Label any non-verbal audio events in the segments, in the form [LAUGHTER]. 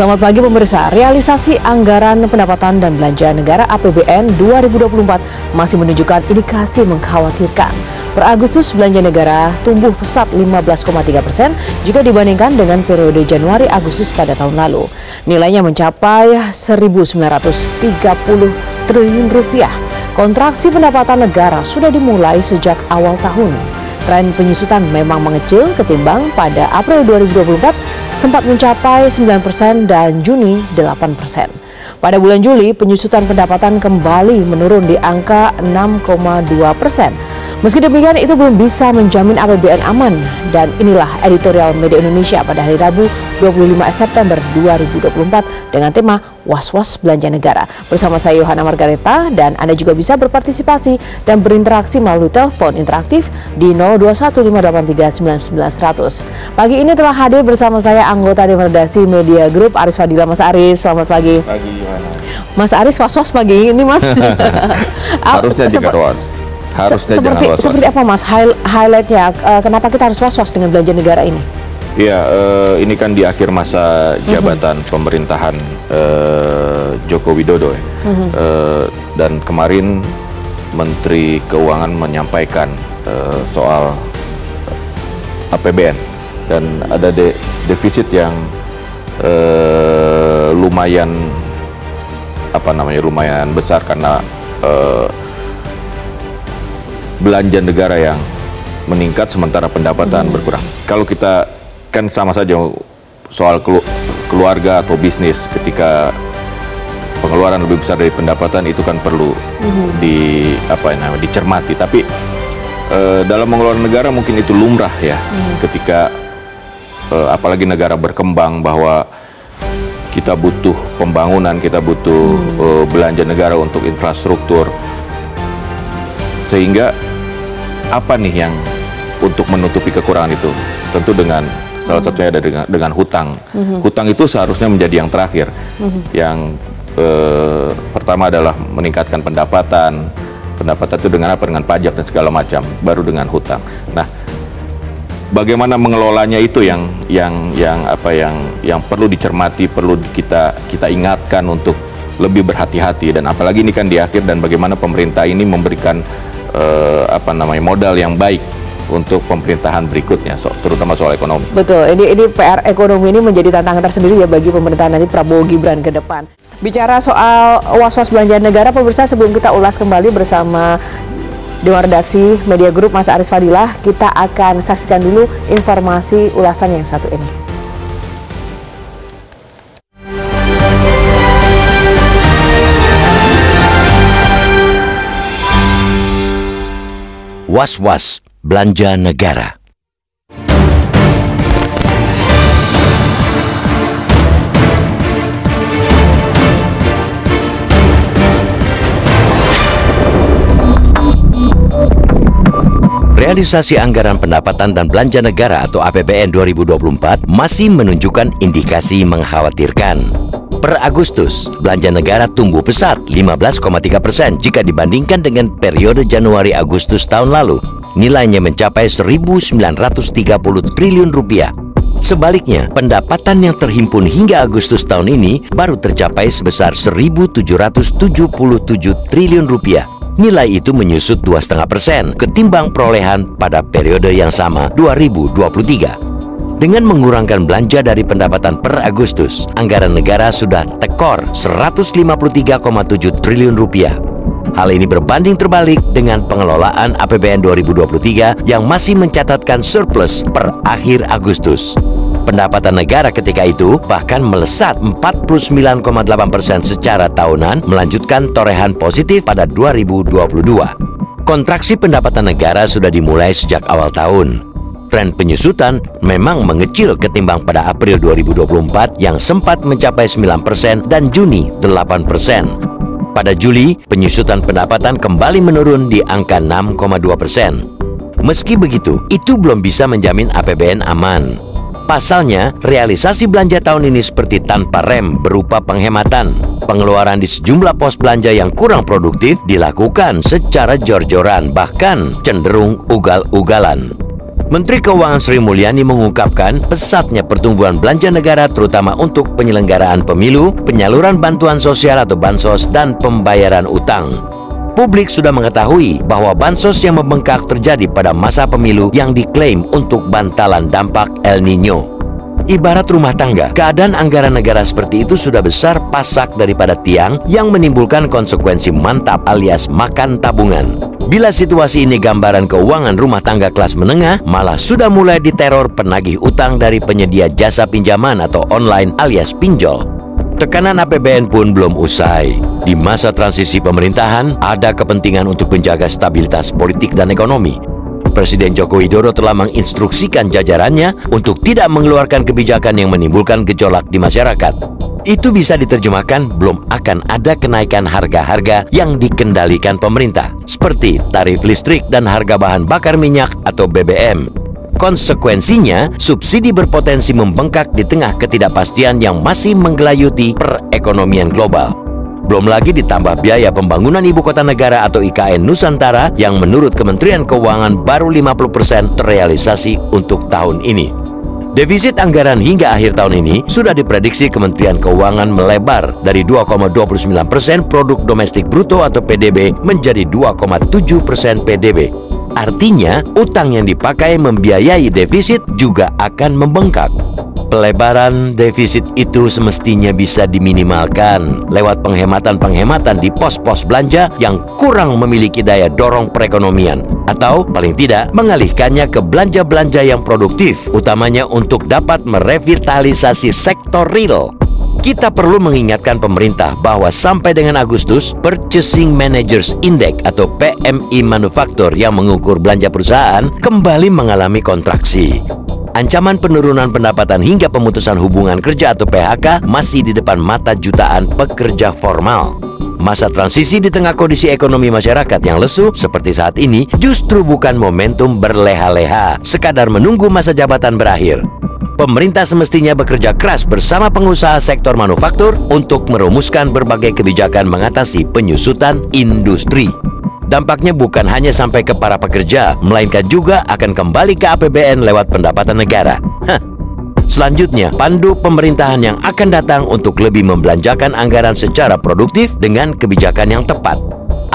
Selamat pagi pemirsa. Realisasi anggaran pendapatan dan belanja negara APBN 2024 masih menunjukkan indikasi mengkhawatirkan. Per Agustus belanja negara tumbuh pesat 15,3 persen jika dibandingkan dengan periode Januari-Agustus pada tahun lalu. Nilainya mencapai 1.930 triliun rupiah. Kontraksi pendapatan negara sudah dimulai sejak awal tahun. Tren penyusutan memang mengecil ketimbang pada April 2024 sempat mencapai 9 persen dan Juni 8 persen. Pada bulan Juli, penyusutan pendapatan kembali menurun di angka 6,2 persen Meski demikian, itu belum bisa menjamin APBN aman. Dan inilah editorial Media Indonesia pada hari Rabu 25 September 2024 dengan tema Was-Was Belanja Negara. Bersama saya Yohana Margareta dan Anda juga bisa berpartisipasi dan berinteraksi melalui telepon interaktif di 0215839900. Pagi ini telah hadir bersama saya anggota Dewan Redaksi Media Group Aris Fadila. Mas Aris, selamat pagi. Pagi Yohana. Mas Aris was-was pagi ini Mas. [LAUGHS] Harusnya juga was harusnya seperti, jangan was-was. Seperti apa Mas High, highlightnya? Uh, kenapa kita harus was-was dengan belanja negara ini? Iya, uh, ini kan di akhir masa jabatan mm -hmm. pemerintahan uh, Joko Widodo ya. Mm -hmm. uh, dan kemarin Menteri Keuangan menyampaikan uh, soal APBN dan ada de defisit yang uh, lumayan apa namanya lumayan besar karena uh, belanja negara yang meningkat sementara pendapatan hmm. berkurang. Kalau kita kan sama saja soal keluarga atau bisnis ketika pengeluaran lebih besar dari pendapatan itu kan perlu hmm. di apa namanya dicermati. Tapi e, dalam mengelola negara mungkin itu lumrah ya hmm. ketika e, apalagi negara berkembang bahwa kita butuh pembangunan, kita butuh hmm. e, belanja negara untuk infrastruktur sehingga apa nih yang untuk menutupi kekurangan itu? Tentu dengan salah satunya ada dengan, dengan hutang. Mm-hmm. Hutang itu seharusnya menjadi yang terakhir. Mm-hmm. Yang eh, pertama adalah meningkatkan pendapatan. Pendapatan itu dengan apa? Dengan pajak dan segala macam. Baru dengan hutang. Nah, bagaimana mengelolanya itu yang yang yang apa yang yang perlu dicermati, perlu kita kita ingatkan untuk lebih berhati-hati dan apalagi ini kan di akhir dan bagaimana pemerintah ini memberikan uh, apa namanya modal yang baik untuk pemerintahan berikutnya, so, terutama soal ekonomi. Betul, ini ini PR ekonomi ini menjadi tantangan tersendiri ya bagi pemerintahan nanti Prabowo Gibran ke depan. Bicara soal was-was belanja negara, pemirsa sebelum kita ulas kembali bersama Dewan Redaksi Media Group Mas Aris Fadilah, kita akan saksikan dulu informasi ulasan yang satu ini. Was-was belanja negara. Realisasi anggaran pendapatan dan belanja negara atau APBN 2024 masih menunjukkan indikasi mengkhawatirkan. Per Agustus, belanja negara tumbuh pesat 15,3 persen jika dibandingkan dengan periode Januari-Agustus tahun lalu. Nilainya mencapai 1.930 triliun rupiah. Sebaliknya, pendapatan yang terhimpun hingga Agustus tahun ini baru tercapai sebesar 1.777 triliun rupiah. Nilai itu menyusut 2,5 persen ketimbang perolehan pada periode yang sama 2023. Dengan mengurangkan belanja dari pendapatan per Agustus, anggaran negara sudah tekor 153,7 triliun rupiah. Hal ini berbanding terbalik dengan pengelolaan APBN 2023 yang masih mencatatkan surplus per akhir Agustus. Pendapatan negara ketika itu bahkan melesat 49,8 persen secara tahunan melanjutkan torehan positif pada 2022. Kontraksi pendapatan negara sudah dimulai sejak awal tahun tren penyusutan memang mengecil ketimbang pada April 2024 yang sempat mencapai 9% dan Juni 8%. Pada Juli, penyusutan pendapatan kembali menurun di angka 6,2%. Meski begitu, itu belum bisa menjamin APBN aman. Pasalnya, realisasi belanja tahun ini seperti tanpa rem berupa penghematan. Pengeluaran di sejumlah pos belanja yang kurang produktif dilakukan secara jor-joran bahkan cenderung ugal-ugalan. Menteri Keuangan Sri Mulyani mengungkapkan pesatnya pertumbuhan belanja negara terutama untuk penyelenggaraan pemilu, penyaluran bantuan sosial atau bansos, dan pembayaran utang. Publik sudah mengetahui bahwa bansos yang membengkak terjadi pada masa pemilu yang diklaim untuk bantalan dampak El Nino. Ibarat rumah tangga, keadaan anggaran negara seperti itu sudah besar pasak daripada tiang yang menimbulkan konsekuensi mantap alias makan tabungan. Bila situasi ini gambaran keuangan rumah tangga kelas menengah, malah sudah mulai diteror penagih utang dari penyedia jasa pinjaman atau online alias pinjol. Tekanan APBN pun belum usai. Di masa transisi pemerintahan, ada kepentingan untuk menjaga stabilitas politik dan ekonomi. Presiden Joko Widodo telah menginstruksikan jajarannya untuk tidak mengeluarkan kebijakan yang menimbulkan gejolak di masyarakat. Itu bisa diterjemahkan belum akan ada kenaikan harga-harga yang dikendalikan pemerintah, seperti tarif listrik dan harga bahan bakar minyak atau BBM. Konsekuensinya, subsidi berpotensi membengkak di tengah ketidakpastian yang masih menggelayuti perekonomian global. Belum lagi ditambah biaya pembangunan ibu kota negara atau IKN Nusantara yang menurut Kementerian Keuangan baru 50% terrealisasi untuk tahun ini. Defisit anggaran hingga akhir tahun ini sudah diprediksi Kementerian Keuangan melebar dari 2,29 persen produk domestik bruto atau PDB menjadi 2,7 persen PDB. Artinya, utang yang dipakai membiayai defisit juga akan membengkak. Pelebaran defisit itu semestinya bisa diminimalkan lewat penghematan-penghematan di pos-pos belanja yang kurang memiliki daya dorong perekonomian atau paling tidak mengalihkannya ke belanja-belanja yang produktif utamanya untuk dapat merevitalisasi sektor real. Kita perlu mengingatkan pemerintah bahwa sampai dengan Agustus, Purchasing Managers Index atau PMI manufaktur yang mengukur belanja perusahaan kembali mengalami kontraksi. Ancaman penurunan pendapatan hingga pemutusan hubungan kerja atau PHK masih di depan mata jutaan pekerja formal. Masa transisi di tengah kondisi ekonomi masyarakat yang lesu seperti saat ini justru bukan momentum berleha-leha, sekadar menunggu masa jabatan berakhir. Pemerintah semestinya bekerja keras bersama pengusaha sektor manufaktur untuk merumuskan berbagai kebijakan mengatasi penyusutan industri. Dampaknya bukan hanya sampai ke para pekerja, melainkan juga akan kembali ke APBN lewat pendapatan negara. Hah. Selanjutnya, pandu pemerintahan yang akan datang untuk lebih membelanjakan anggaran secara produktif dengan kebijakan yang tepat.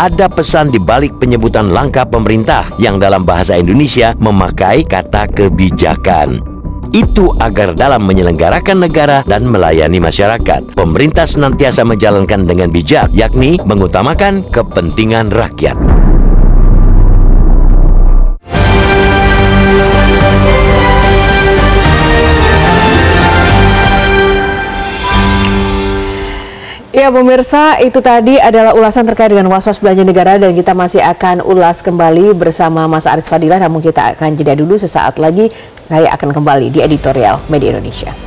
Ada pesan di balik penyebutan langkah pemerintah yang dalam bahasa Indonesia memakai kata kebijakan itu agar dalam menyelenggarakan negara dan melayani masyarakat, pemerintah senantiasa menjalankan dengan bijak, yakni mengutamakan kepentingan rakyat. Ya pemirsa, itu tadi adalah ulasan terkait dengan was-was belanja negara dan kita masih akan ulas kembali bersama Mas Aris Fadilah. Namun kita akan jeda dulu sesaat lagi saya akan kembali di editorial Media Indonesia.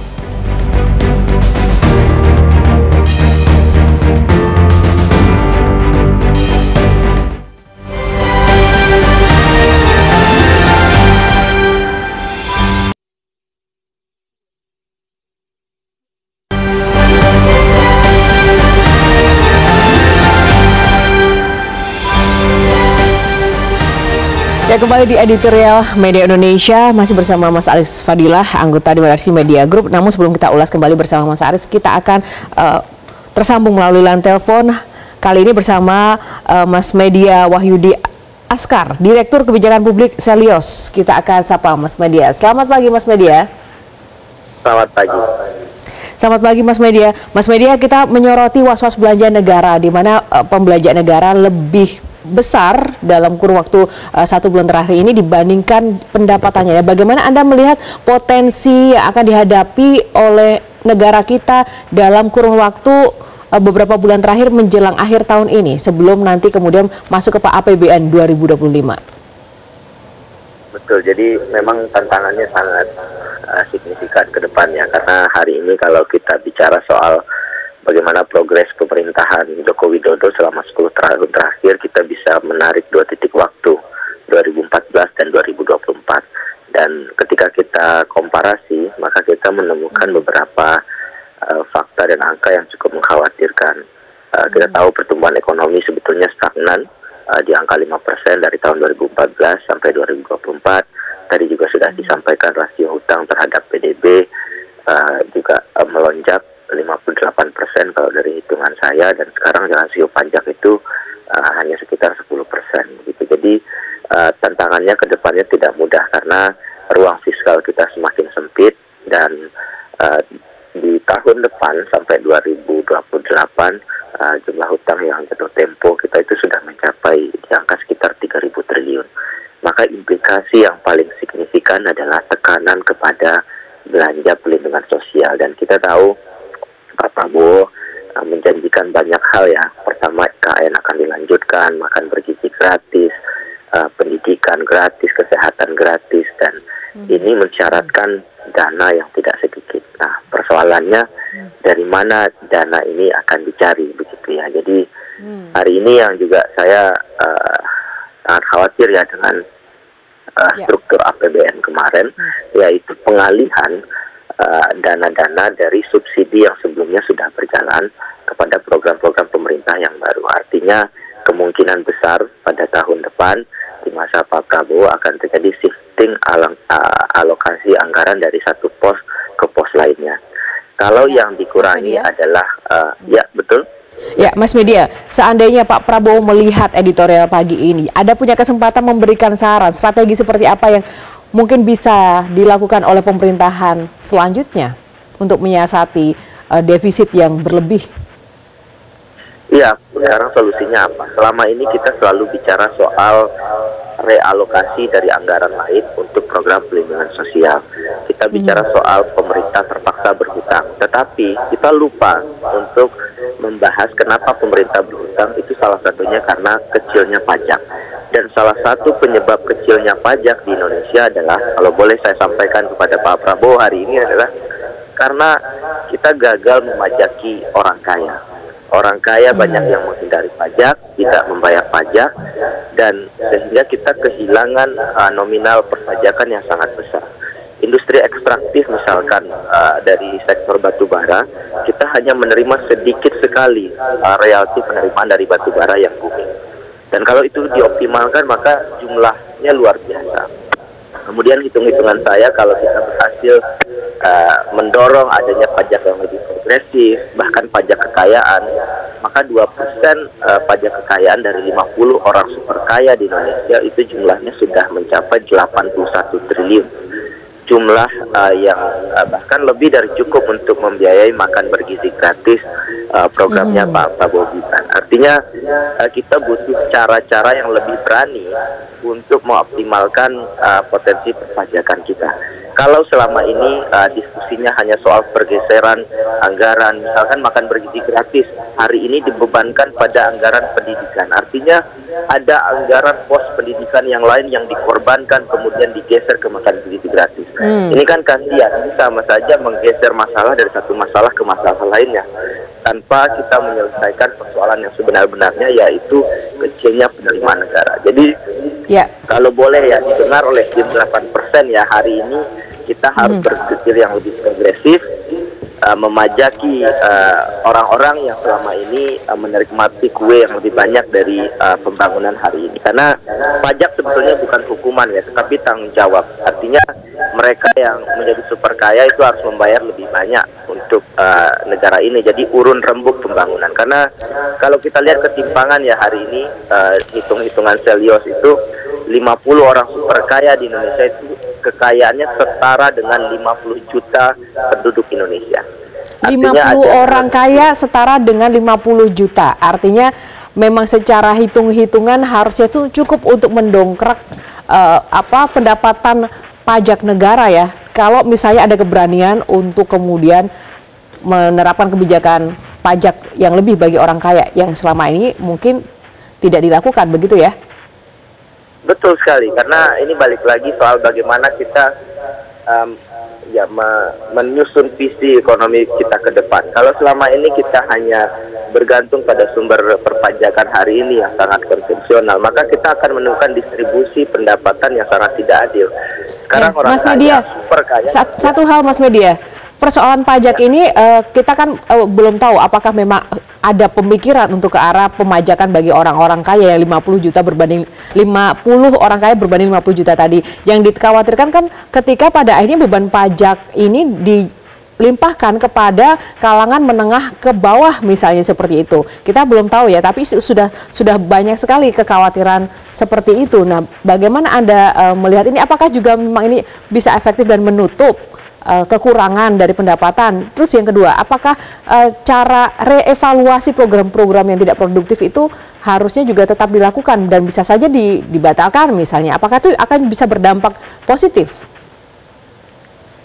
Kembali di editorial Media Indonesia masih bersama Mas Aris Fadilah anggota di redaksi Media Group. Namun sebelum kita ulas kembali bersama Mas Aris, kita akan uh, tersambung melalui line telepon kali ini bersama uh, Mas Media Wahyudi Askar, Direktur Kebijakan Publik Selios. Kita akan sapa Mas Media. Selamat pagi Mas Media. Selamat pagi. Selamat pagi Mas Media. Mas Media kita menyoroti was-was belanja negara di mana uh, pembelanjaan negara lebih besar dalam kurun waktu uh, satu bulan terakhir ini dibandingkan pendapatannya. Ya, bagaimana Anda melihat potensi yang akan dihadapi oleh negara kita dalam kurun waktu uh, beberapa bulan terakhir menjelang akhir tahun ini sebelum nanti kemudian masuk ke APBN 2025? Betul, jadi memang tantangannya sangat uh, signifikan ke depannya karena hari ini kalau kita bicara soal bagaimana progres pemerintahan Joko Widodo selama 10 tahun terakhir kita bisa menarik dua titik waktu 2014 dan 2024 dan ketika kita komparasi maka kita menemukan beberapa uh, fakta dan angka yang cukup mengkhawatirkan. Uh, kita hmm. tahu pertumbuhan ekonomi sebetulnya stagnan uh, di angka 5% dari tahun 2014 sampai 2024 tadi juga sudah disampaikan rasio hutang terhadap PDB uh, juga uh, melonjak 58 persen kalau dari hitungan saya dan sekarang rasio pajak itu uh, hanya sekitar 10 persen gitu. Jadi uh, tantangannya ke depannya tidak mudah karena ruang fiskal kita semakin sempit dan uh, di tahun depan sampai 2028 uh, jumlah hutang yang jatuh tempo kita itu sudah mencapai di angka sekitar 3.000 triliun. Maka implikasi yang paling signifikan adalah tekanan kepada belanja pelindungan sosial dan kita tahu Pak Prabowo uh, menjanjikan banyak hal ya. Pertama KN akan dilanjutkan, makan bergizi gratis, uh, pendidikan gratis, kesehatan gratis dan hmm. ini mensyaratkan dana yang tidak sedikit. Nah, persoalannya hmm. dari mana dana ini akan dicari begitu ya. Jadi hmm. hari ini yang juga saya uh, sangat khawatir ya dengan uh, ya. struktur APBN kemarin, yaitu pengalihan dana-dana uh, dari subsidi yang sebelumnya sudah berjalan kepada program-program pemerintah yang baru. Artinya kemungkinan besar pada tahun depan di masa Pak Prabowo akan terjadi shifting alang, uh, alokasi anggaran dari satu pos ke pos lainnya. Kalau ya, yang dikurangi adalah uh, ya betul. Ya, Mas Media, seandainya Pak Prabowo melihat editorial pagi ini, ada punya kesempatan memberikan saran strategi seperti apa yang mungkin bisa dilakukan oleh pemerintahan selanjutnya untuk menyiasati uh, defisit yang berlebih Iya, sekarang solusinya apa? Selama ini kita selalu bicara soal realokasi dari anggaran lain untuk program pelindungan sosial. Kita bicara hmm. soal pemerintah terpaksa berhutang, tetapi kita lupa untuk membahas kenapa pemerintah berhutang itu salah satunya karena kecilnya pajak. Dan salah satu penyebab kecilnya pajak di Indonesia adalah, kalau boleh saya sampaikan kepada Pak Prabowo hari ini adalah karena kita gagal memajaki orang kaya Orang kaya banyak yang menghindari pajak, tidak membayar pajak, dan sehingga kita kehilangan uh, nominal perpajakan yang sangat besar. Industri ekstraktif misalkan uh, dari sektor batubara, kita hanya menerima sedikit sekali uh, penerimaan dari batubara yang bumi. Dan kalau itu dioptimalkan maka jumlahnya luar biasa. Kemudian hitung-hitungan saya kalau kita berhasil uh, mendorong adanya pajak yang lebih progresif, bahkan pajak kekayaan, maka 2% uh, pajak kekayaan dari 50 orang super kaya di Indonesia itu jumlahnya sudah mencapai 81 triliun. Jumlah uh, yang uh, bahkan lebih dari cukup untuk membiayai makan bergizi gratis uh, programnya hmm. Pak Prabowo Gibran. Artinya uh, kita butuh cara-cara yang lebih berani untuk mengoptimalkan uh, potensi perpajakan kita kalau selama ini uh, diskusinya hanya soal pergeseran anggaran, misalkan makan bergizi gratis, hari ini dibebankan pada anggaran pendidikan. Artinya ada anggaran pos pendidikan yang lain yang dikorbankan kemudian digeser ke makan bergizi gratis. Hmm. Ini kan kasihan, ini sama saja menggeser masalah dari satu masalah ke masalah lainnya tanpa kita menyelesaikan persoalan yang sebenar-benarnya yaitu kecilnya penerimaan negara. Jadi ya. kalau boleh ya didengar oleh tim 8% ya hari ini kita harus hmm. berpikir yang lebih progresif uh, memajaki eh, orang-orang uh, yang selama ini uh, menikmati kue yang lebih banyak dari uh, pembangunan hari ini. Karena pajak sebetulnya bukan hukuman ya tetapi tanggung jawab. Artinya mereka yang menjadi super kaya itu harus membayar lebih banyak untuk uh, negara ini. Jadi urun rembuk pembangunan. Karena kalau kita lihat ketimpangan ya hari ini uh, hitung-hitungan Selios itu 50 orang super kaya di Indonesia itu kekayaannya setara dengan 50 juta penduduk Indonesia. Artinya 50 ada, orang kaya setara dengan 50 juta. Artinya memang secara hitung-hitungan harusnya itu cukup untuk mendongkrak uh, apa pendapatan pajak negara ya. Kalau misalnya ada keberanian untuk kemudian menerapkan kebijakan pajak yang lebih bagi orang kaya yang selama ini mungkin tidak dilakukan begitu ya. Betul sekali, karena ini balik lagi soal bagaimana kita um, ya me menyusun visi ekonomi kita ke depan. Kalau selama ini kita hanya bergantung pada sumber perpajakan hari ini yang sangat konvensional, maka kita akan menemukan distribusi pendapatan yang sangat tidak adil. Sekarang ya, orang Mas Media, super kaya. Satu, satu hal Mas Media, persoalan pajak ini uh, kita kan uh, belum tahu apakah memang ada pemikiran untuk ke arah pemajakan bagi orang-orang kaya yang 50 juta berbanding 50 orang kaya berbanding 50 juta tadi. Yang dikhawatirkan kan ketika pada akhirnya beban pajak ini dilimpahkan kepada kalangan menengah ke bawah misalnya seperti itu. Kita belum tahu ya, tapi sudah sudah banyak sekali kekhawatiran seperti itu. Nah, bagaimana Anda uh, melihat ini apakah juga memang ini bisa efektif dan menutup uh, kekurangan dari pendapatan. Terus yang kedua, apakah uh, cara reevaluasi program-program yang tidak produktif itu harusnya juga tetap dilakukan dan bisa saja di, dibatalkan misalnya? Apakah itu akan bisa berdampak positif?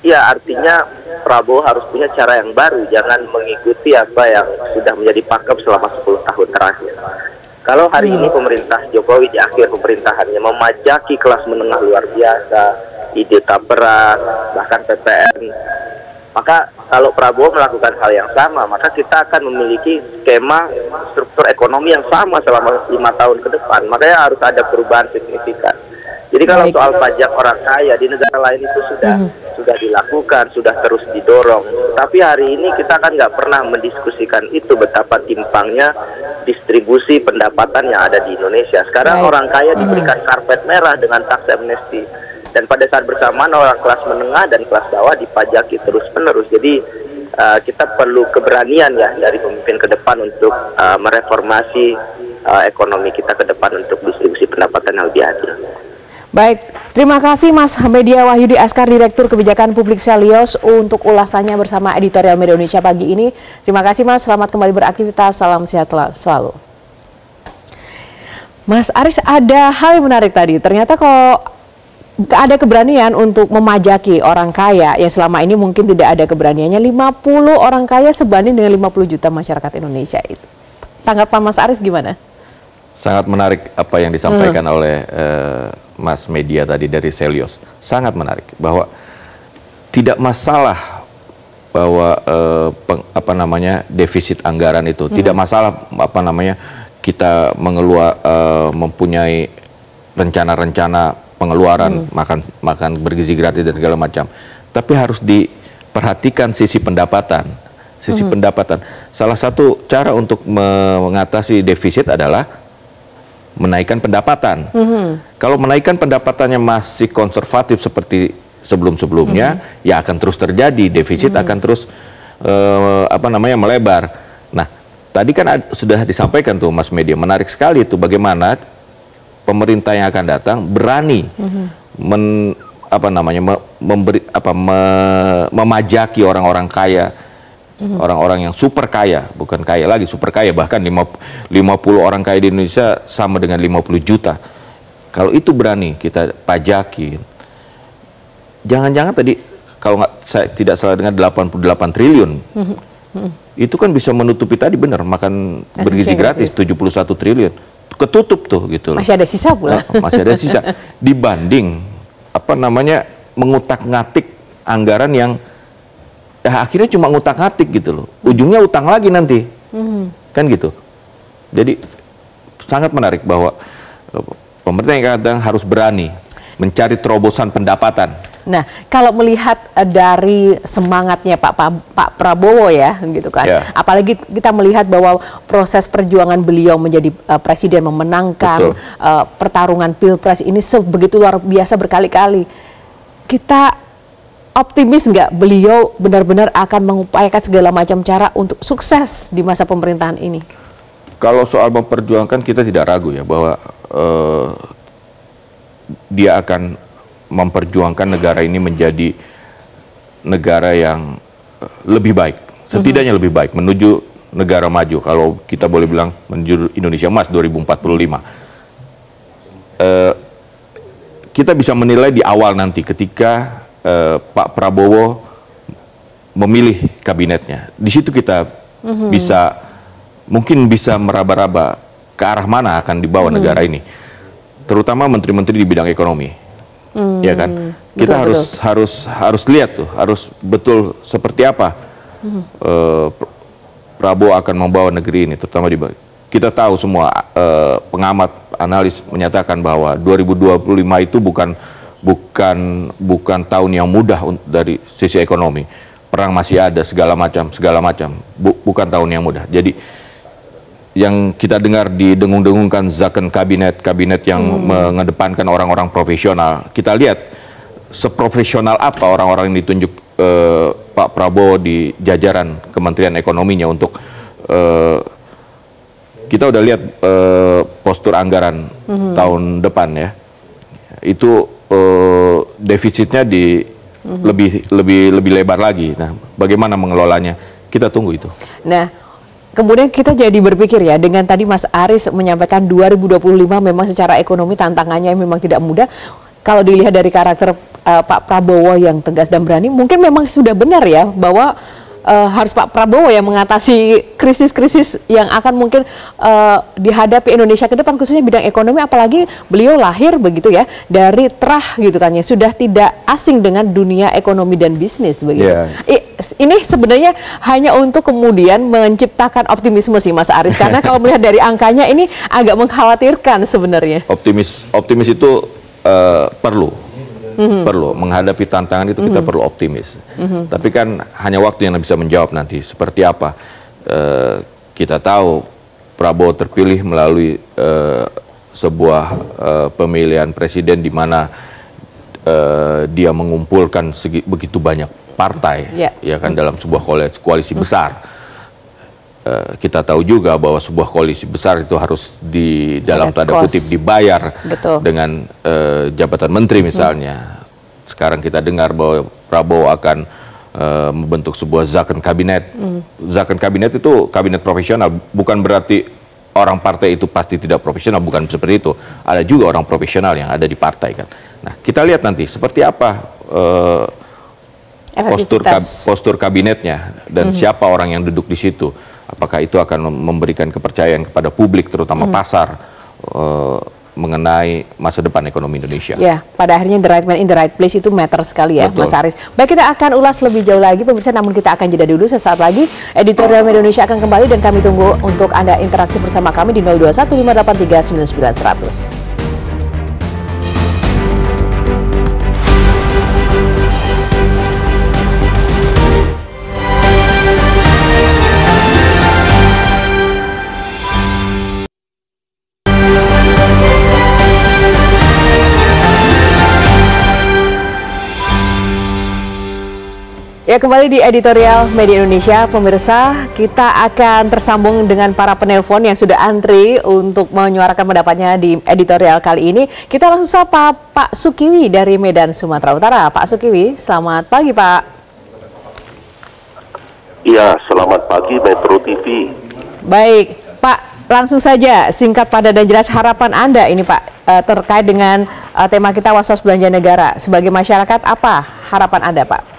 Ya, artinya Prabowo harus punya cara yang baru, jangan mengikuti apa yang sudah menjadi pakem selama 10 tahun terakhir. Kalau hari hmm. ini pemerintah Jokowi di akhir pemerintahannya memajaki kelas menengah luar biasa, ide tapera, bahkan PPN. Maka kalau Prabowo melakukan hal yang sama, maka kita akan memiliki skema struktur ekonomi yang sama selama lima tahun ke depan. Makanya harus ada perubahan signifikan. Jadi kalau soal pajak orang kaya di negara lain itu sudah mm -hmm. sudah dilakukan, sudah terus didorong. Tapi hari ini kita kan nggak pernah mendiskusikan itu betapa timpangnya distribusi pendapatan yang ada di Indonesia. Sekarang Baik. orang kaya diberikan karpet merah dengan tax amnesty dan pada saat bersamaan orang kelas menengah dan kelas bawah dipajaki terus menerus jadi uh, kita perlu keberanian ya dari pemimpin ke depan untuk uh, mereformasi uh, ekonomi kita ke depan untuk distribusi pendapatan yang lebih adil. Baik, terima kasih Mas Media Wahyudi Askar, Direktur Kebijakan Publik Selios untuk ulasannya bersama editorial Media Indonesia pagi ini. Terima kasih Mas, selamat kembali beraktivitas, salam sehat selalu. Mas Aris, ada hal yang menarik tadi. Ternyata kalau ada keberanian untuk memajaki orang kaya yang selama ini mungkin tidak ada keberaniannya 50 orang kaya sebanding dengan 50 juta masyarakat Indonesia itu. Tanggapan Mas Aris gimana? Sangat menarik apa yang disampaikan hmm. oleh uh, Mas Media tadi dari Selios. Sangat menarik bahwa tidak masalah bahwa uh, peng, apa namanya defisit anggaran itu hmm. tidak masalah apa namanya kita mengeluar uh, mempunyai rencana-rencana pengeluaran hmm. makan makan bergizi gratis dan segala macam. Tapi harus diperhatikan sisi pendapatan. Sisi hmm. pendapatan. Salah satu cara untuk mengatasi defisit adalah menaikkan pendapatan. Hmm. Kalau menaikkan pendapatannya masih konservatif seperti sebelum-sebelumnya, hmm. ya akan terus terjadi defisit hmm. akan terus uh, apa namanya melebar. Nah, tadi kan sudah disampaikan tuh Mas Media menarik sekali itu bagaimana pemerintah yang akan datang berani mm-hmm. men apa namanya me, memberi apa me, memajaki orang-orang kaya mm-hmm. orang-orang yang super kaya bukan kaya lagi super kaya bahkan 50, 50 orang kaya di Indonesia sama dengan 50 juta kalau itu berani kita pajaki jangan-jangan tadi kalau nggak saya tidak salah dengan 88 triliun mm-hmm. itu kan bisa menutupi tadi benar makan bergizi gratis 71 triliun ketutup tuh gitu loh. Masih ada sisa pula. Nah, masih ada sisa [LAUGHS] dibanding apa namanya mengutak-ngatik anggaran yang ya akhirnya cuma ngutak-ngatik gitu loh. Ujungnya utang lagi nanti. Hmm. Kan gitu. Jadi sangat menarik bahwa eh, pemerintah yang kadang harus berani mencari terobosan pendapatan Nah, kalau melihat uh, dari semangatnya Pak, Pak Pak Prabowo ya, gitu kan. Yeah. Apalagi kita melihat bahwa proses perjuangan beliau menjadi uh, presiden memenangkan uh, pertarungan pilpres ini begitu luar biasa berkali-kali. Kita optimis nggak beliau benar-benar akan mengupayakan segala macam cara untuk sukses di masa pemerintahan ini? Kalau soal memperjuangkan kita tidak ragu ya bahwa uh, dia akan memperjuangkan negara ini menjadi negara yang eh, lebih baik, setidaknya mm -hmm. lebih baik menuju negara maju. Kalau kita boleh bilang menuju Indonesia Emas 2045. Uh, kita bisa menilai di awal nanti ketika uh, Pak Prabowo memilih kabinetnya. Di situ kita mm -hmm. bisa mungkin bisa meraba-raba ke arah mana akan dibawa mm -hmm. negara ini. Terutama menteri-menteri di bidang ekonomi hmm. ya kan kita betul, harus betul. harus harus lihat tuh harus betul seperti apa hmm. uh, Prabowo akan membawa negeri ini terutama di kita tahu semua uh, pengamat analis menyatakan bahwa 2025 itu bukan bukan bukan tahun yang mudah dari sisi ekonomi perang masih ada segala macam segala macam Bu, bukan tahun yang mudah jadi yang kita dengar didengung-dengungkan zakon kabinet kabinet yang hmm. mengedepankan orang-orang profesional kita lihat seprofesional apa orang-orang yang ditunjuk uh, Pak Prabowo di jajaran Kementerian Ekonominya untuk uh, kita udah lihat uh, postur anggaran hmm. tahun depan ya itu uh, defisitnya di hmm. lebih lebih lebih lebar lagi. Nah, bagaimana mengelolanya? Kita tunggu itu. Nah, kemudian kita jadi berpikir ya dengan tadi Mas Aris menyampaikan 2025 memang secara ekonomi tantangannya memang tidak mudah. Kalau dilihat dari karakter uh, Pak Prabowo yang tegas dan berani, mungkin memang sudah benar ya bahwa uh, harus Pak Prabowo yang mengatasi krisis-krisis yang akan mungkin uh, dihadapi Indonesia ke depan khususnya bidang ekonomi apalagi beliau lahir begitu ya dari terah gitu kan ya sudah tidak asing dengan dunia ekonomi dan bisnis begitu. Yeah. ini sebenarnya hanya untuk kemudian menciptakan optimisme sih Mas Aris karena kalau melihat dari angkanya ini agak mengkhawatirkan sebenarnya. Optimis optimis itu uh, perlu hmm perlu menghadapi tantangan itu kita mm-hmm. perlu optimis. Mm-hmm. Tapi kan hanya waktu yang bisa menjawab nanti seperti apa. Uh, kita tahu Prabowo terpilih melalui uh, sebuah uh, pemilihan presiden di mana uh, dia mengumpulkan segi, begitu banyak partai, yeah. ya kan dalam sebuah koalisi, koalisi mm-hmm. besar. Uh, kita tahu juga bahwa sebuah koalisi besar itu harus di dalam tanda kutip dibayar Betul. dengan uh, jabatan menteri misalnya. Hmm. Sekarang kita dengar bahwa Prabowo akan uh, membentuk sebuah zakon kabinet. Hmm. Zakon kabinet itu kabinet profesional, bukan berarti orang partai itu pasti tidak profesional, bukan seperti itu. Ada juga orang profesional yang ada di partai kan. Nah, kita lihat nanti seperti apa uh, postur kab, postur kabinetnya dan hmm. siapa orang yang duduk di situ apakah itu akan memberikan kepercayaan kepada publik terutama hmm. pasar uh, mengenai masa depan ekonomi Indonesia. Ya, pada akhirnya the right man in the right place itu matter sekali ya, Betul. Mas Aris. Baik, kita akan ulas lebih jauh lagi, pemirsa. Namun kita akan jeda dulu sesaat lagi. Editorial Indonesia akan kembali dan kami tunggu untuk anda interaktif bersama kami di 0215839900. Ya kembali di editorial Media Indonesia, pemirsa kita akan tersambung dengan para penelpon yang sudah antri untuk menyuarakan pendapatnya di editorial kali ini. Kita langsung sapa Pak Sukiwi dari Medan, Sumatera Utara. Pak Sukiwi, selamat pagi Pak. Iya, selamat pagi Metro TV. Baik, Pak, langsung saja singkat pada dan jelas harapan Anda ini Pak eh, terkait dengan eh, tema kita wasos belanja negara. Sebagai masyarakat apa harapan Anda Pak?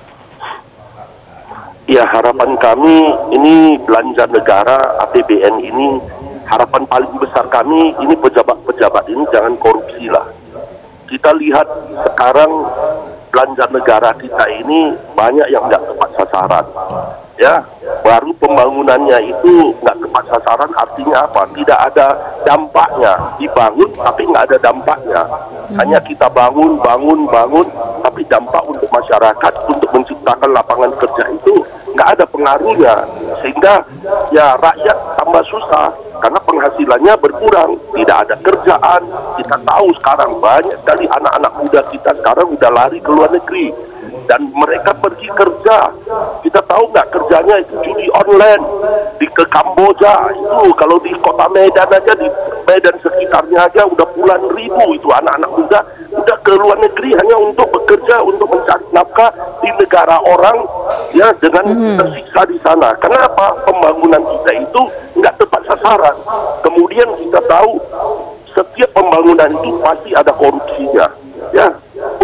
Ya harapan kami ini belanja negara APBN ini harapan paling besar kami ini pejabat-pejabat ini jangan korupsi lah. Kita lihat sekarang belanja negara kita ini banyak yang tidak tepat sasaran. Ya, baru pembangunannya itu nggak tepat sasaran artinya apa? Tidak ada dampaknya. Dibangun tapi nggak ada dampaknya. Hanya kita bangun, bangun, bangun, tapi dampak untuk masyarakat untuk menciptakan lapangan kerja itu nggak ada pengaruhnya sehingga ya rakyat tambah susah karena penghasilannya berkurang tidak ada kerjaan kita tahu sekarang banyak sekali anak-anak muda kita sekarang udah lari ke luar negeri dan mereka pergi kerja. Kita tahu nggak kerjanya itu judi online di ke Kamboja itu kalau di kota Medan aja di Medan sekitarnya aja udah puluhan ribu itu anak-anak muda. Udah ke luar negeri hanya untuk bekerja untuk mencari nafkah di negara orang ya dengan mm-hmm. tersiksa di sana. Kenapa pembangunan kita itu nggak tepat sasaran? Kemudian kita tahu setiap pembangunan itu pasti ada korupsinya ya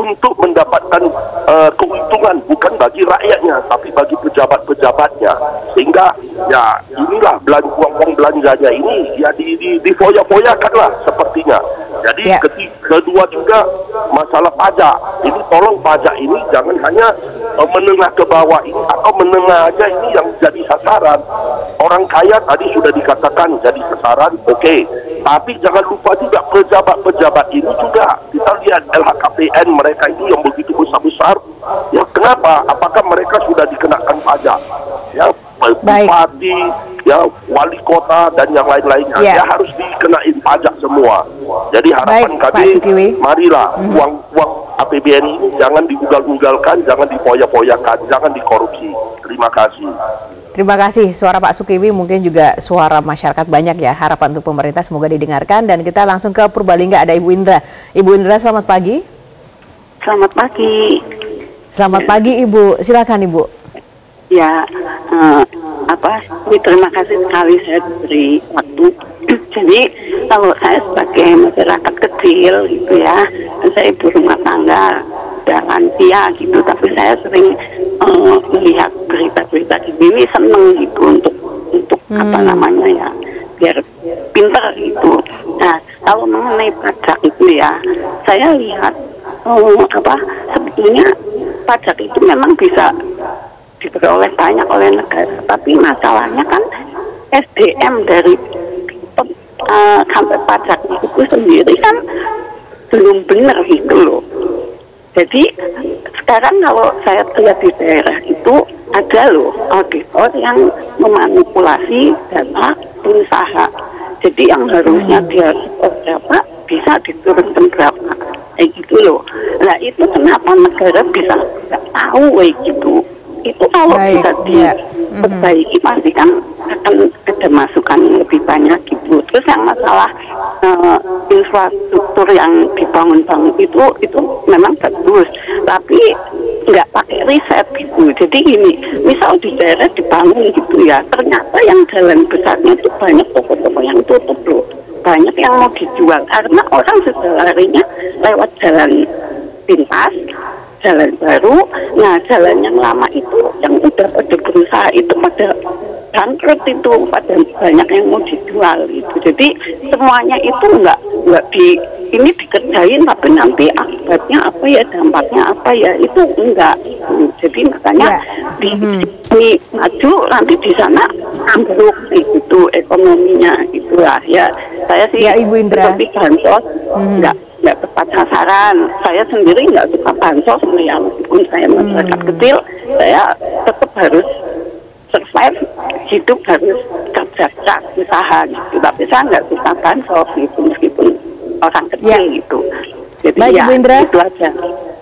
untuk mendapatkan uh, keuntungan bukan bagi rakyatnya tapi bagi pejabat-pejabatnya. Sehingga ya inilah belanja uang belanjanya ini ya di, di, difoya-foyakan lah sepertinya jadi yeah. ketiga, kedua juga masalah pajak ini tolong pajak ini jangan hanya uh, menengah ke bawah ini atau menengah aja ini yang jadi sasaran orang kaya tadi sudah dikatakan jadi sasaran oke okay. tapi jangan lupa juga pejabat-pejabat ini juga kita lihat LHKPN mereka itu yang begitu besar-besar ya Kenapa? Apakah mereka sudah dikenakan pajak? Ya, Baik. bupati, ya wali kota dan yang lain-lainnya, Ya. ya harus dikenain pajak semua. Jadi harapan Baik, kami, marilah uang uang APBN ini jangan diugal-ugalkan, jangan dipoya-poyakan, jangan dikorupsi. Terima kasih. Terima kasih suara Pak Sukiwi mungkin juga suara masyarakat banyak ya harapan untuk pemerintah semoga didengarkan dan kita langsung ke Purbalingga ada Ibu Indra. Ibu Indra selamat pagi. Selamat pagi. Selamat pagi Ibu, silakan Ibu. Ya, eh, apa? Ini terima kasih sekali saya diberi waktu. Jadi kalau saya sebagai masyarakat kecil gitu ya, saya ibu rumah tangga, udah lansia gitu, tapi saya sering eh, melihat berita-berita ini seneng gitu untuk untuk apa namanya ya, biar pinter gitu. Nah, kalau mengenai pajak itu ya, saya lihat eh, apa sebetulnya pajak itu memang bisa diperoleh banyak oleh negara. Tapi masalahnya kan SDM dari eh, kantor pajak itu sendiri kan belum benar gitu loh. Jadi sekarang kalau saya lihat di daerah itu ada loh auditor yang memanipulasi data pengusaha. Jadi yang harusnya dia setor berapa bisa diturunkan berapa kayak gitu loh. Nah itu kenapa negara bisa nggak tahu kayak gitu. Itu kalau Baik, bisa ya. diperbaiki pasti kan akan ada masukan yang lebih banyak yang masalah eh, infrastruktur yang dibangun-bangun itu itu memang bagus, tapi nggak pakai riset gitu. Jadi gini, misal di daerah dibangun gitu ya, ternyata yang jalan besarnya itu banyak toko-toko yang tutup loh, banyak yang mau dijual. Karena orang sudah larinya lewat jalan pintas jalan baru. Nah jalan yang lama itu yang udah pada berusaha itu pada bangkrut itu pada banyak yang mau dijual itu jadi semuanya itu enggak enggak di ini dikerjain tapi nanti akibatnya apa ya dampaknya apa ya itu enggak jadi makanya Ya. di sini maju nanti di sana ambruk itu ekonominya itulah ya saya sih Ya, Ibu Indra. seperti bansos nggak nggak tepat sasaran. Saya sendiri nggak suka bansos, ya meskipun saya masyarakat kecil, saya tetap harus hidup harus kerja keras, usaha gitu. Tapi saya nggak suka bansos gitu, meskipun orang kecil Ya. gitu. Jadi Baik, ya Ibu Indra. itu aja.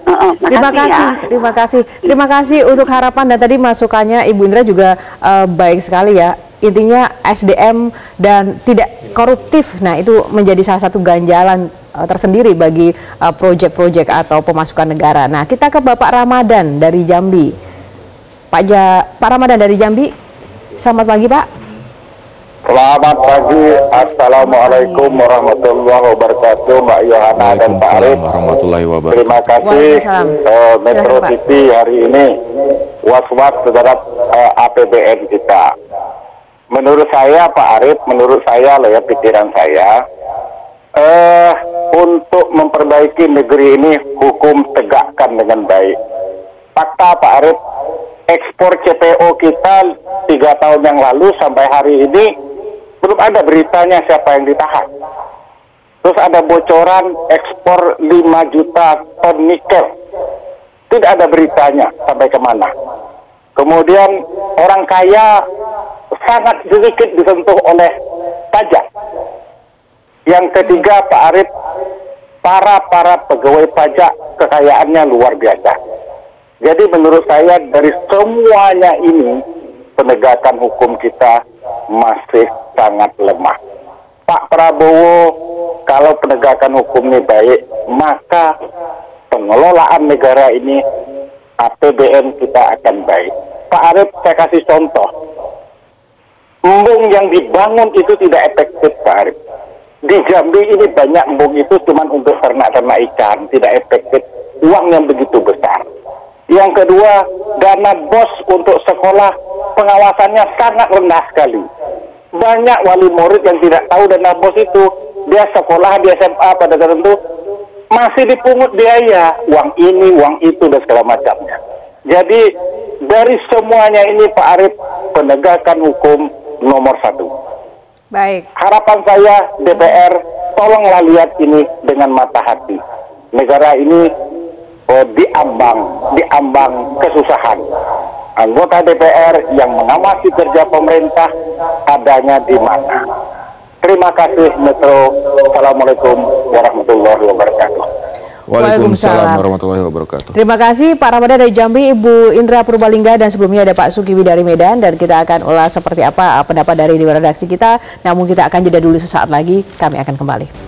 Heeh, Terima makasih kasih, ya. terima kasih, terima kasih untuk harapan dan tadi masukannya Ibu Indra juga eh, baik sekali ya. Intinya SDM dan tidak koruptif. Nah itu menjadi salah satu ganjalan eh, tersendiri bagi eh, proyek-proyek atau pemasukan negara. Nah kita ke Bapak Ramadan dari Jambi. Pak ja, Pak Ramadan dari Jambi, selamat pagi Pak. Selamat pagi, Assalamualaikum warahmatullahi wabarakatuh, Mbak Yohana dan Pak Waalaikumsalam Arif. warahmatullahi wabarakatuh. Terima kasih eh, Metro Silakan, Pak. TV hari ini was-was terhadap eh, APBN kita. Menurut saya Pak Arif, menurut saya loh ya pikiran saya, eh untuk memperbaiki negeri ini hukum tegakkan dengan baik. Fakta Pak Arif, ekspor CPO kita tiga tahun yang lalu sampai hari ini belum ada beritanya siapa yang ditahan. Terus ada bocoran ekspor 5 juta ton nikel. Tidak ada beritanya sampai ke mana. Kemudian orang kaya sangat sedikit disentuh oleh pajak. Yang ketiga Pak Arif, para para pegawai pajak kekayaannya luar biasa. Jadi menurut saya dari semuanya ini penegakan hukum kita masih sangat lemah. Pak Prabowo kalau penegakan hukum ini baik, maka pengelolaan negara ini APBN kita akan baik. Pak Arif saya kasih contoh. Embung yang dibangun itu tidak efektif Pak Arif. Di Jambi ini banyak embung itu cuma untuk ternak-ternak ikan, tidak efektif. Uang yang begitu besar. Yang kedua, dana bos untuk sekolah pengawasannya sangat rendah sekali. Banyak wali murid yang tidak tahu dana bos itu. Dia sekolah di SMA pada tertentu masih dipungut biaya, uang ini, uang itu dan segala macamnya. Jadi dari semuanya ini Pak Arif penegakan hukum nomor satu. Baik, Harapan saya DPR tolonglah lihat ini dengan mata hati. Negara ini oh, diambang diambang kesusahan. Anggota DPR yang mengawasi kerja pemerintah adanya di mana. Terima kasih Metro. Assalamualaikum warahmatullahi wabarakatuh. Waalaikumsalam warahmatullahi wabarakatuh. Terima kasih Pak Ramadan dari Jambi, Ibu Indra Purbalingga dan sebelumnya ada Pak Sukiwi dari Medan dan kita akan ulas seperti apa pendapat dari di redaksi kita. Namun kita akan jeda dulu sesaat lagi, kami akan kembali.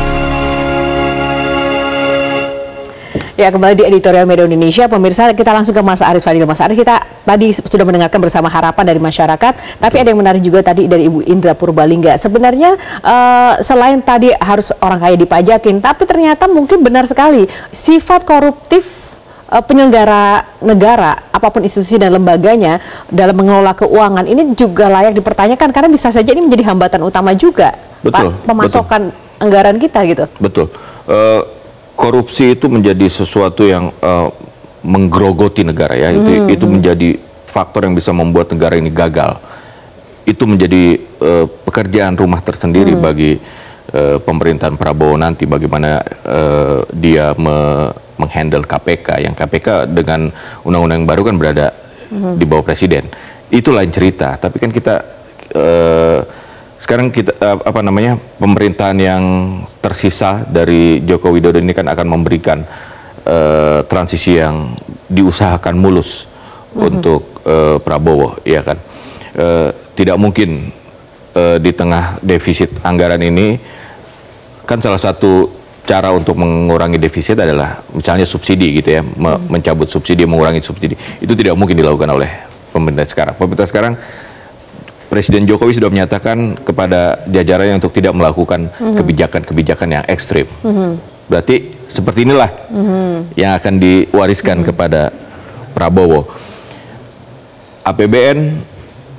Ya kembali di editorial Media Indonesia, pemirsa kita langsung ke Mas Aris Fadil. Mas Aris kita tadi sudah mendengarkan bersama harapan dari masyarakat, tapi ada yang menarik juga tadi dari Ibu Indra Purbalingga. Sebenarnya uh, selain tadi harus orang kaya dipajakin, tapi ternyata mungkin benar sekali sifat koruptif uh, penyelenggara negara, apa pun institusi dan lembaganya dalam mengelola keuangan ini juga layak dipertanyakan karena bisa saja ini menjadi hambatan utama juga betul, Pak, pemasokan betul. anggaran kita gitu. Betul. Uh, korupsi itu menjadi sesuatu yang uh, menggerogoti negara ya. Itu hmm. itu menjadi faktor yang bisa membuat negara ini gagal. Itu menjadi uh, pekerjaan rumah tersendiri hmm. bagi uh, pemerintahan Prabowo nanti bagaimana uh, dia me menghandle KPK yang KPK dengan undang-undang baru kan berada hmm. di bawah presiden itu lain cerita tapi kan kita uh, sekarang kita apa namanya pemerintahan yang tersisa dari Joko Widodo ini kan akan memberikan uh, transisi yang diusahakan mulus hmm. untuk uh, Prabowo ya kan uh, tidak mungkin uh, di tengah defisit anggaran ini kan salah satu cara untuk mengurangi defisit adalah misalnya subsidi gitu ya, hmm. mencabut subsidi, mengurangi subsidi. Itu tidak mungkin dilakukan oleh pemerintah sekarang. Pemerintah sekarang Presiden Jokowi sudah menyatakan kepada jajarannya untuk tidak melakukan hmm. kebijakan-kebijakan hmm yang ekstrim. Hmm. Berarti seperti inilah hmm yang akan diwariskan hmm kepada Prabowo. APBN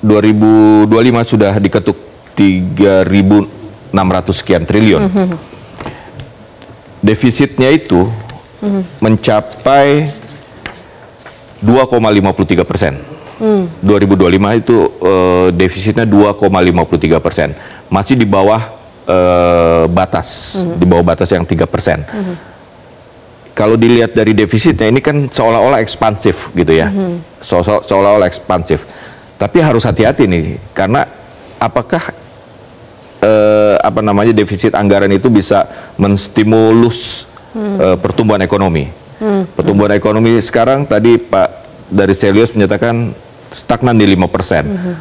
2025 sudah diketuk 3.600 sekian triliun. hmm defisitnya itu hmm. mencapai 2,53 persen. Hmm. 2025 itu uh, defisitnya 2,53 persen, masih di bawah uh, batas, hmm. di bawah batas yang 3 persen. Hmm. Kalau dilihat dari defisitnya ini kan seolah-olah ekspansif gitu ya, hmm. so -so seolah-olah ekspansif. Tapi harus hati-hati nih, karena apakah eh, apa namanya defisit anggaran itu bisa menstimulus hmm. eh, pertumbuhan ekonomi. Hmm. Pertumbuhan hmm. ekonomi sekarang tadi Pak dari Selius menyatakan stagnan di 5 persen. Hmm.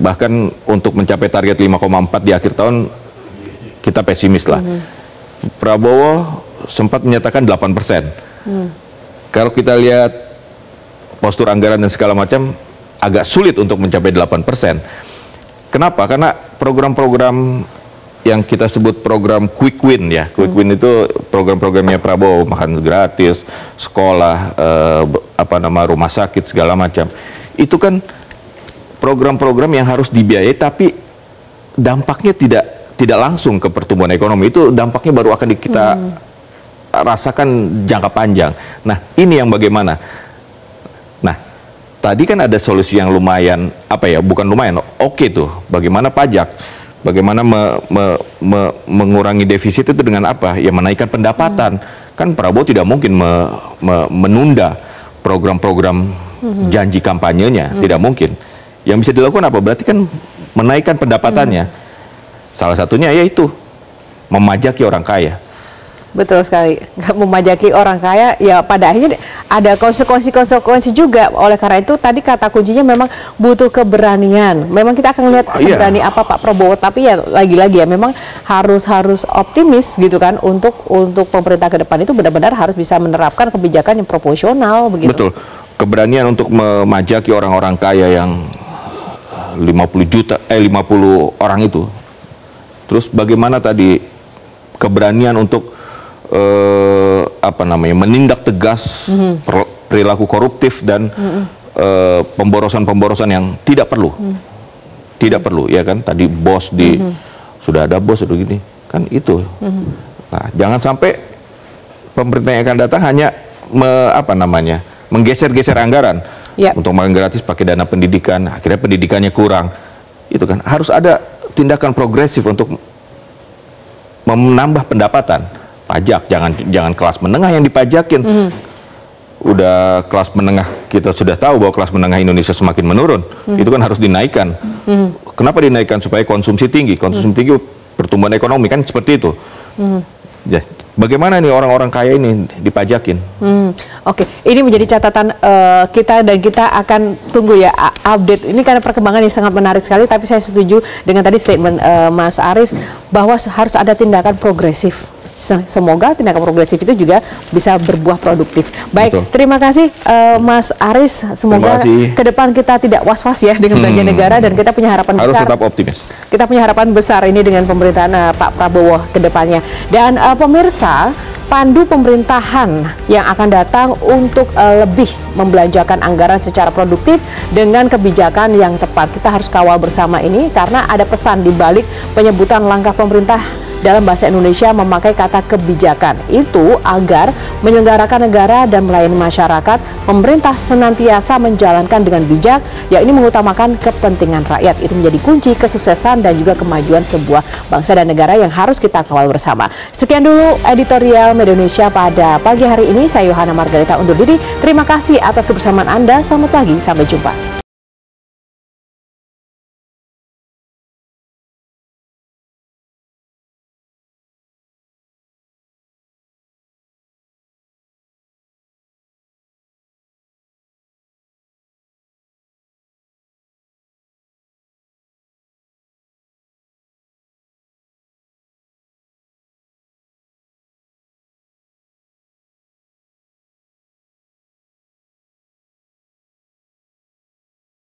Bahkan untuk mencapai target 5,4 di akhir tahun kita pesimis lah. Hmm. Prabowo sempat menyatakan 8 persen. Hmm. Kalau kita lihat postur anggaran dan segala macam agak sulit untuk mencapai 8 persen. Kenapa? Karena program-program yang kita sebut program quick win ya. Quick win itu program-programnya Prabowo, makan gratis, sekolah, eh, apa nama rumah sakit segala macam. Itu kan program-program yang harus dibiayai tapi dampaknya tidak tidak langsung ke pertumbuhan ekonomi. Itu dampaknya baru akan kita hmm. rasakan jangka panjang. Nah, ini yang bagaimana? Nah, tadi kan ada solusi yang lumayan apa ya bukan lumayan oke okay tuh bagaimana pajak Bagaimana me, me, me, mengurangi defisit itu dengan apa? Ya menaikkan pendapatan. Hmm. Kan Prabowo tidak mungkin me, me, menunda program-program hmm. janji kampanyenya, hmm. tidak mungkin. Yang bisa dilakukan apa? Berarti kan menaikkan pendapatannya. Hmm. Salah satunya yaitu memajaki orang kaya. Betul sekali. Memajaki orang kaya ya pada akhirnya ada konsekuensi-konsekuensi juga. Oleh karena itu tadi kata kuncinya memang butuh keberanian. Memang kita akan lihat iya. seberani apa Pak Prabowo tapi ya lagi-lagi ya memang harus harus optimis gitu kan untuk untuk pemerintah ke depan itu benar-benar harus bisa menerapkan kebijakan yang proporsional begitu. Betul. Keberanian untuk memajaki orang-orang kaya yang 50 juta eh 50 orang itu. Terus bagaimana tadi keberanian untuk uh, apa namanya menindak tegas mm-hmm. perilaku koruptif dan mm-hmm. uh, pemborosan-pemborosan yang tidak perlu, mm. tidak perlu ya kan? Tadi bos di mm-hmm. sudah ada bos itu gini kan itu. Mm-hmm. Nah, jangan sampai pemerintah yang akan datang hanya me, apa namanya menggeser-geser anggaran yeah. untuk makan gratis pakai dana pendidikan, akhirnya pendidikannya kurang. Itu kan harus ada tindakan progresif untuk menambah pendapatan pajak jangan jangan kelas menengah yang dipajakin mm. udah kelas menengah kita sudah tahu bahwa kelas menengah Indonesia semakin menurun mm. itu kan harus dinaikkan mm. kenapa dinaikkan supaya konsumsi tinggi konsumsi mm. tinggi pertumbuhan ekonomi kan seperti itu mm. ya bagaimana nih orang-orang kaya ini dipajakin? Hmm, Oke, okay. ini menjadi catatan uh, kita dan kita akan tunggu ya update. Ini karena perkembangan yang sangat menarik sekali. Tapi saya setuju dengan tadi statement uh, Mas Aris bahwa harus ada tindakan progresif semoga tindakan progresif itu juga bisa berbuah produktif. Baik, Betul. terima kasih uh, Mas Aris. Semoga ke depan kita tidak was-was ya dengan belanja hmm. negara dan kita punya harapan Harus besar. Harus tetap optimis. Kita punya harapan besar ini dengan pemerintahan uh, Pak Prabowo ke depannya. Dan uh, pemirsa, pandu pemerintahan yang akan datang untuk uh, lebih membelanjakan anggaran secara produktif dengan kebijakan yang tepat. Kita harus kawal bersama ini karena ada pesan di balik penyebutan langkah pemerintah dalam bahasa Indonesia memakai kata kebijakan. Itu agar menyelenggarakan negara dan melayani masyarakat, pemerintah senantiasa menjalankan dengan bijak, yakni mengutamakan kepentingan rakyat. Itu menjadi kunci kesuksesan dan juga kemajuan sebuah bangsa dan negara yang harus kita kawal bersama. Sekian dulu editorial Indonesia pada pagi hari ini. Saya Yohana Margarita undur diri. Terima kasih atas kebersamaan Anda. Selamat pagi, sampai jumpa.